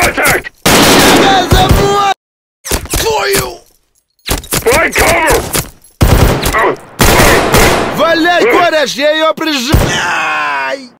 Contact! Beleza, boa! Apoio! Vai, cover! Valeu, ah. corajei, obrigado!